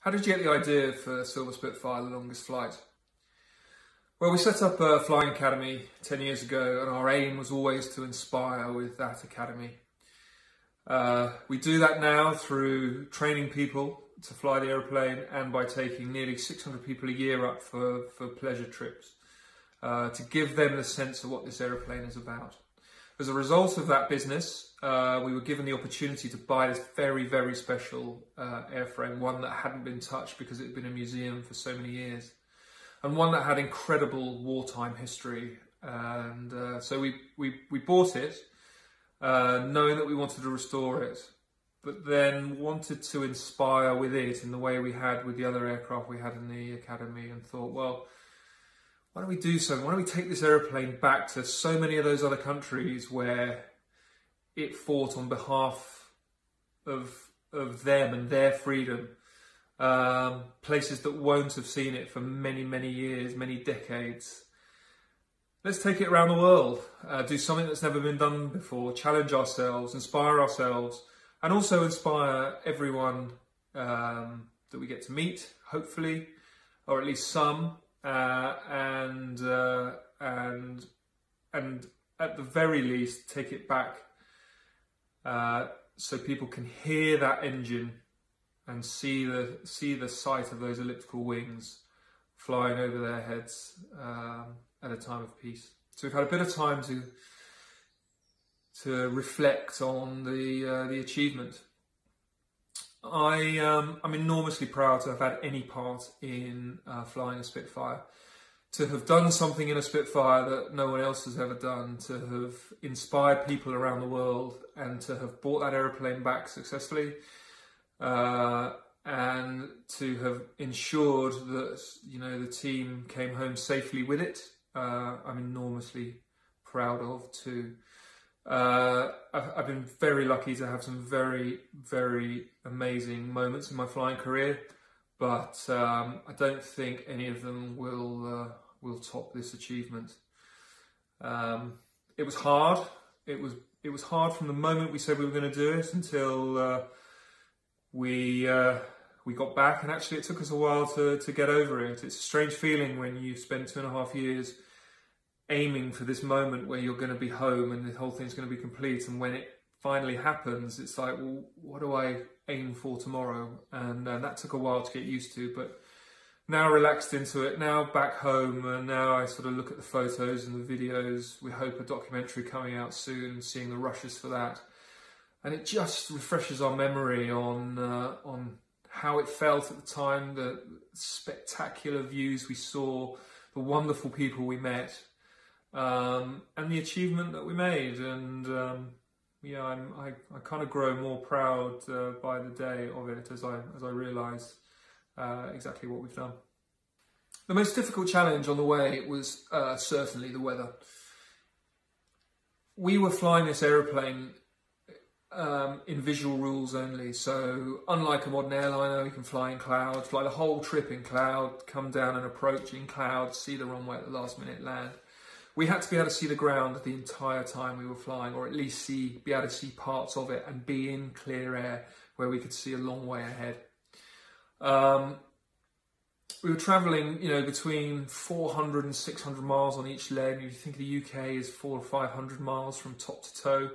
How did you get the idea for Silver Spitfire, the longest flight? Well, we set up a flying academy 10 years ago, and our aim was always to inspire with that academy. Uh, we do that now through training people to fly the aeroplane and by taking nearly 600 people a year up for, for pleasure trips uh, to give them the sense of what this aeroplane is about. As a result of that business, uh, we were given the opportunity to buy this very, very special uh, airframe, one that hadn't been touched because it had been a museum for so many years, and one that had incredible wartime history. And uh, so we, we, we bought it, uh, knowing that we wanted to restore it, but then wanted to inspire with it in the way we had with the other aircraft we had in the academy, and thought, well, why don't we do something? Why don't we take this aeroplane back to so many of those other countries where it fought on behalf of of them and their freedom? Um, places that won't have seen it for many, many years, many decades. Let's take it around the world, uh, do something that's never been done before, challenge ourselves, inspire ourselves, and also inspire everyone um, that we get to meet, hopefully, or at least some, uh, and uh, and and at the very least take it back uh, so people can hear that engine and see the see the sight of those elliptical wings flying over their heads um, at a time of peace. So we've had a bit of time to to reflect on the uh, the achievement I um, I'm enormously proud to have had any part in uh, flying a Spitfire, to have done something in a Spitfire that no one else has ever done, to have inspired people around the world, and to have brought that aeroplane back successfully, uh, and to have ensured that you know the team came home safely with it. Uh, I'm enormously proud of too. Uh, I've, I've, been very lucky to have some very, very amazing moments in my flying career, but um, I don't think any of them will uh, will top this achievement. Um, it was hard. It was it was hard from the moment we said we were going to do it until uh, we uh, we got back, and actually it took us a while to to get over it. It's a strange feeling when you spend two and a half years aiming for this moment where you're going to be home and the whole thing's going to be complete. And when it finally happens, it's like, well, what do I aim for tomorrow? And uh, that took a while to get used to, but now relaxed into it, now back home, and now I sort of look at the photos and the videos. We hope a documentary coming out soon, seeing the rushes for that. And it just refreshes our memory on uh, on how it felt at the time, the spectacular views we saw, the wonderful people we met, um, and the achievement that we made. And um, yeah, I'm, i I, kind of grow more proud uh, by the day of it as I as I realise uh, exactly what we've done. The most difficult challenge on the way was uh, certainly the weather. We were flying this aeroplane um, in visual rules only. So, unlike a modern airliner, we can fly in cloud, fly the whole trip in cloud, come down and approach in cloud, see the runway at the last minute, land we had to be able to see the ground the entire time we were flying, or at least see be able to see parts of it and be in clear air where we could see a long way ahead. Um, we were travelling, you know, between 400 and 600 miles on each leg. If you think the UK is four or 500 miles from top to toe,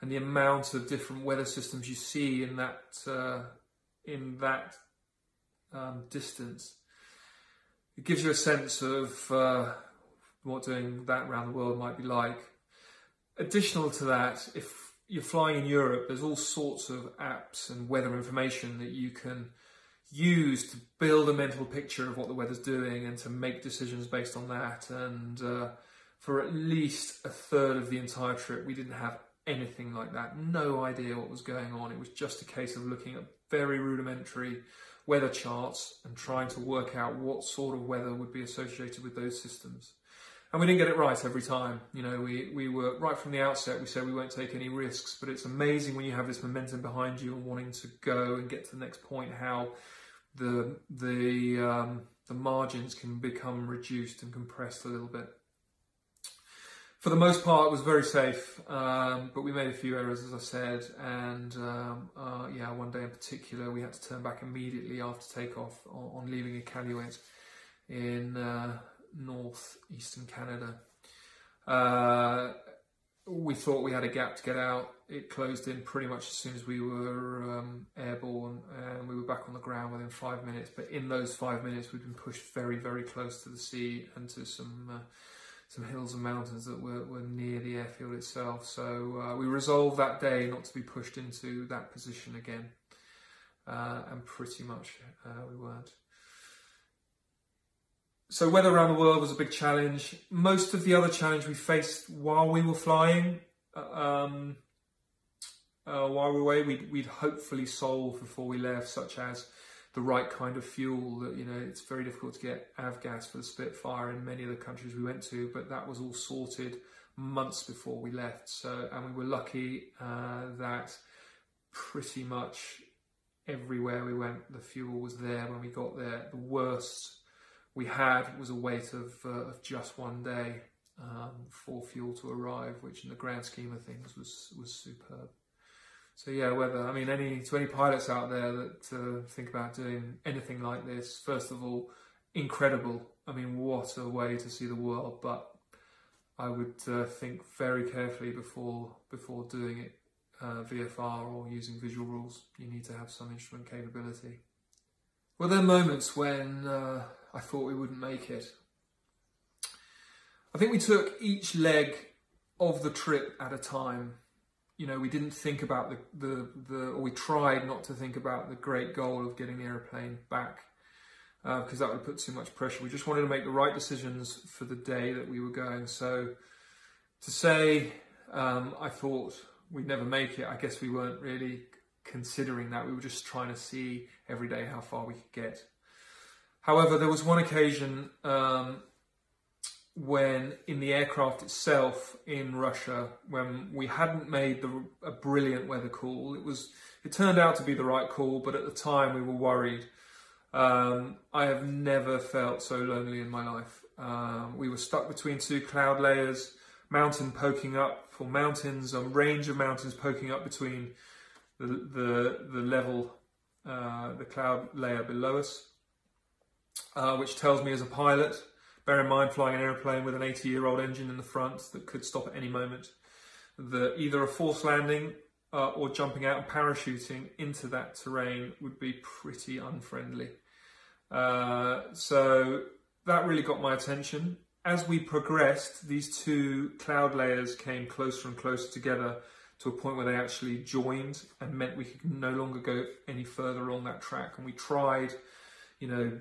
and the amount of different weather systems you see in that uh, in that um, distance, it gives you a sense of uh, what doing that around the world might be like. Additional to that, if you're flying in Europe, there's all sorts of apps and weather information that you can use to build a mental picture of what the weather's doing and to make decisions based on that. And uh, for at least a third of the entire trip, we didn't have anything like that. No idea what was going on. It was just a case of looking at very rudimentary weather charts and trying to work out what sort of weather would be associated with those systems and we didn't get it right every time. You know, we, we were right from the outset. We said we won't take any risks, but it's amazing when you have this momentum behind you and wanting to go and get to the next point. How the the um, the margins can become reduced and compressed a little bit. for the most part, it was very safe, um, but we made a few errors, as I said, and um, uh, yeah, one day in particular, we had to turn back immediately after takeoff on, on leaving Iqaluit in uh, northeastern Canada. Uh, we thought we had a gap to get out. It closed in pretty much as soon as we were um, airborne, and we were back on the ground within five minutes. But in those five minutes, we'd been pushed very, very close to the sea and to some uh, some hills and mountains that were, were near the airfield itself. So uh, we resolved that day not to be pushed into that position again, uh, and pretty much uh, we weren't. So weather around the world was a big challenge. Most of the other challenge we faced while we were flying, uh, um, uh, while we were away, we'd, we'd hopefully solve before we left, such as the right kind of fuel. That you know, it's very difficult to get avgas for the Spitfire in many of the countries we went to, but that was all sorted months before we left. So, and we were lucky uh, that pretty much everywhere we went, the fuel was there when we got there. The worst we had was a wait of, uh, of just one day um, for fuel to arrive, which in the grand scheme of things was was superb. So yeah, whether I mean any to any pilots out there that uh, think about doing anything like this, first of all, incredible. I mean, what a way to see the world! But I would uh, think very carefully before before doing it uh, VFR or using visual rules. You need to have some instrument capability. Well, there are moments when uh, I thought we wouldn't make it? I think we took each leg of the trip at a time. You know, we didn't think about the, the, the or we tried not to think about the great goal of getting the aeroplane back because uh, that would put too much pressure. We just wanted to make the right decisions for the day that we were going. So to say um, I thought we'd never make it, I guess we weren't really considering that. We were just trying to see every day how far we could get. However, there was one occasion um, when, in the aircraft itself in Russia, when we hadn't made the, a brilliant weather call, it was it turned out to be the right call, but at the time we were worried. Um, I have never felt so lonely in my life. Um, we were stuck between two cloud layers, mountain poking up for mountains, a range of mountains poking up between the the, the level, uh, the cloud layer below us, uh, which tells me as a pilot, bear in mind flying an aeroplane with an 80 year old engine in the front that could stop at any moment, that either a forced landing uh, or jumping out and parachuting into that terrain would be pretty unfriendly. Uh, so that really got my attention. As we progressed, these two cloud layers came closer and closer together to a point where they actually joined and meant we could no longer go any further along that track. And we tried, you know,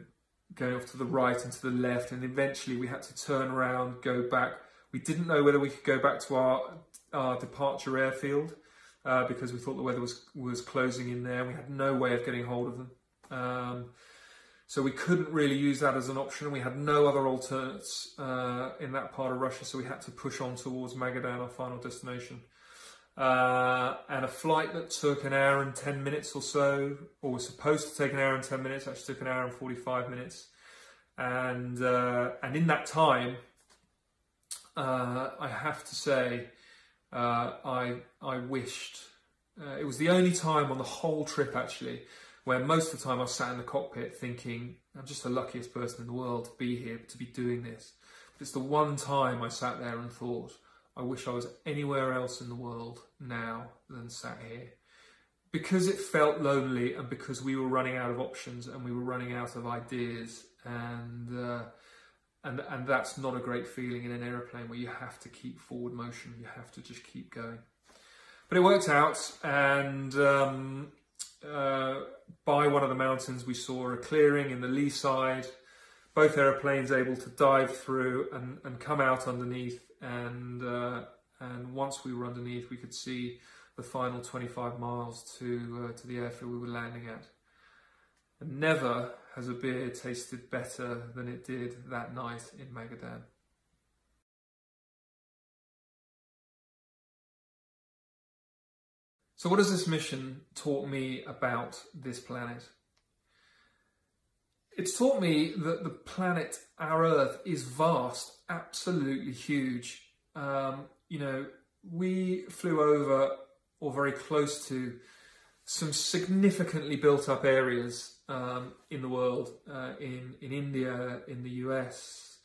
going off to the right and to the left, and eventually we had to turn around, go back. We didn't know whether we could go back to our, our departure airfield uh, because we thought the weather was was closing in there. We had no way of getting hold of them. Um, so we couldn't really use that as an option. We had no other alternates uh, in that part of Russia, so we had to push on towards Magadan, our final destination uh, and a flight that took an hour and 10 minutes or so, or was supposed to take an hour and 10 minutes, actually took an hour and 45 minutes. And, uh, and in that time, uh, I have to say, uh, I, I wished, uh, it was the only time on the whole trip actually, where most of the time I sat in the cockpit thinking, I'm just the luckiest person in the world to be here, to be doing this. But it's the one time I sat there and thought, I wish I was anywhere else in the world now than sat here. Because it felt lonely and because we were running out of options and we were running out of ideas and uh, and and that's not a great feeling in an aeroplane where you have to keep forward motion, you have to just keep going. But it worked out, and um, uh, by one of the mountains we saw a clearing in the lee side. Both aeroplanes able to dive through and, and come out underneath and uh, and once we were underneath, we could see the final 25 miles to uh, to the airfield we were landing at. And never has a beer tasted better than it did that night in Magadan. So, what has this mission taught me about this planet? It's taught me that the planet, our Earth, is vast, absolutely huge. Um, you know, we flew over or very close to some significantly built up areas um, in the world, uh, in in India, in the US,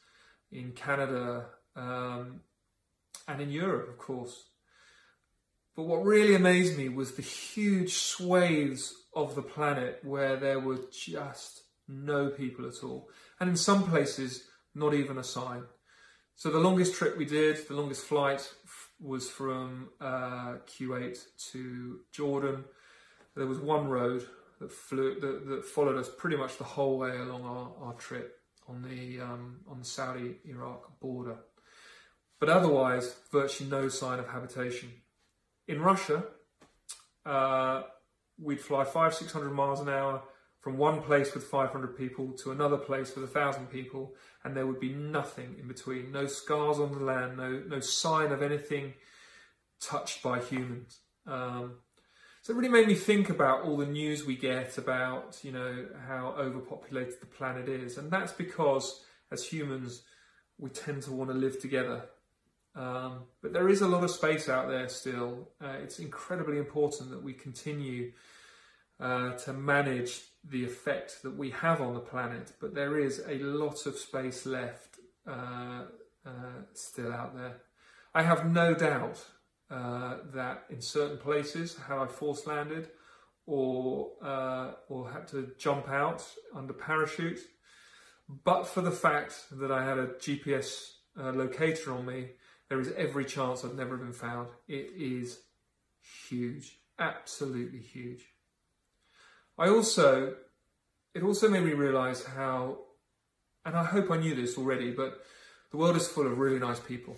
in Canada, um, and in Europe, of course. But what really amazed me was the huge swathes of the planet where there were just no people at all, and in some places, not even a sign. So the longest trip we did, the longest flight was from uh, Kuwait to Jordan. There was one road that flew that, that, followed us pretty much the whole way along our, our trip on the um, on the Saudi Iraq border, but otherwise virtually no sign of habitation. In Russia, uh, we'd fly five six hundred miles an hour from one place with 500 people to another place with 1,000 people, and there would be nothing in between. No scars on the land, no, no sign of anything touched by humans. Um, so it really made me think about all the news we get about, you know, how overpopulated the planet is. And that's because, as humans, we tend to want to live together. Um, but there is a lot of space out there still. Uh, it's incredibly important that we continue uh, to manage the effect that we have on the planet, but there is a lot of space left uh, uh, still out there. I have no doubt uh, that in certain places, how I force landed or or had to jump out under parachute, but for the fact that I had a GPS locator on me, there is every chance I've never been found. It is huge, absolutely huge. I also, it also made me realise how, and I hope I knew this already, but the world is full of really nice people.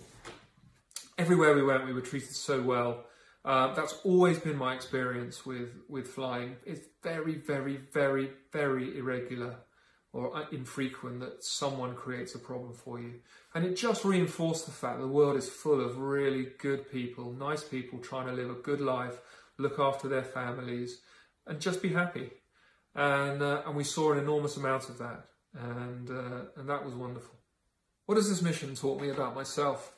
Everywhere we went, we were treated so well. Uh, that's always been my experience with, with flying. It's very, very, very, very irregular or infrequent that someone creates a problem for you. And it just reinforced the fact the world is full of really good people, nice people trying to live a good life, look after their families, and just be happy. And, uh, and we saw an enormous amount of that, and, uh, and that was wonderful. What has this mission taught me about myself?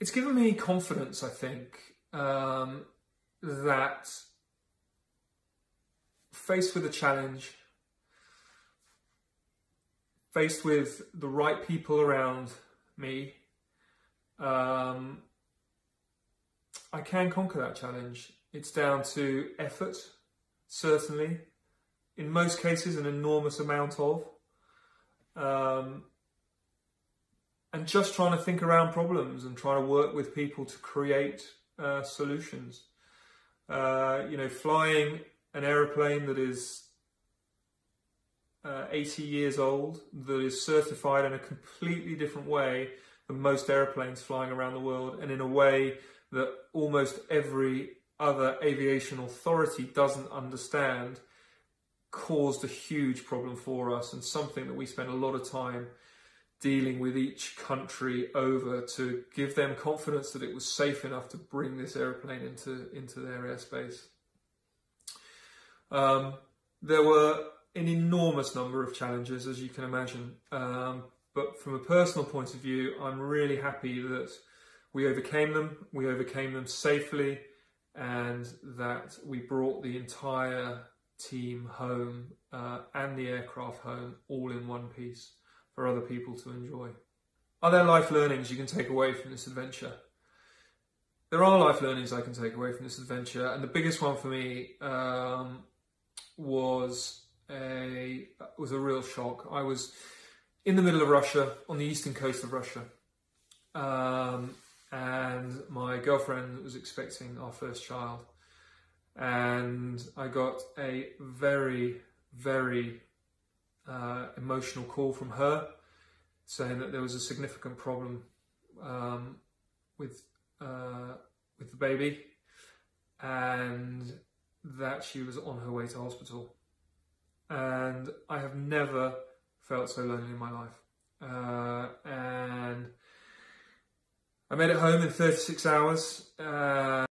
It's given me confidence, I think, um, that faced with a challenge, faced with the right people around me, um, I can conquer that challenge it's down to effort, certainly. In most cases, an enormous amount of. Um, and just trying to think around problems and trying to work with people to create uh, solutions. Uh, you know, flying an aeroplane that is uh, 80 years old, that is certified in a completely different way than most airplanes flying around the world, and in a way that almost every other aviation authority doesn't understand caused a huge problem for us and something that we spent a lot of time dealing with each country over to give them confidence that it was safe enough to bring this airplane into, into their airspace. Um, there were an enormous number of challenges, as you can imagine. Um, but from a personal point of view, I'm really happy that we overcame them. We overcame them safely and that we brought the entire team home uh, and the aircraft home all in one piece for other people to enjoy. Are there life learnings you can take away from this adventure? There are life learnings I can take away from this adventure, and the biggest one for me um, was a was a real shock. I was in the middle of Russia, on the eastern coast of Russia, um, and my girlfriend was expecting our first child. And I got a very, very uh, emotional call from her saying that there was a significant problem um, with uh, with the baby, and that she was on her way to hospital. And I have never felt so lonely in my life. Uh, and I made it home in 36 hours. Uh,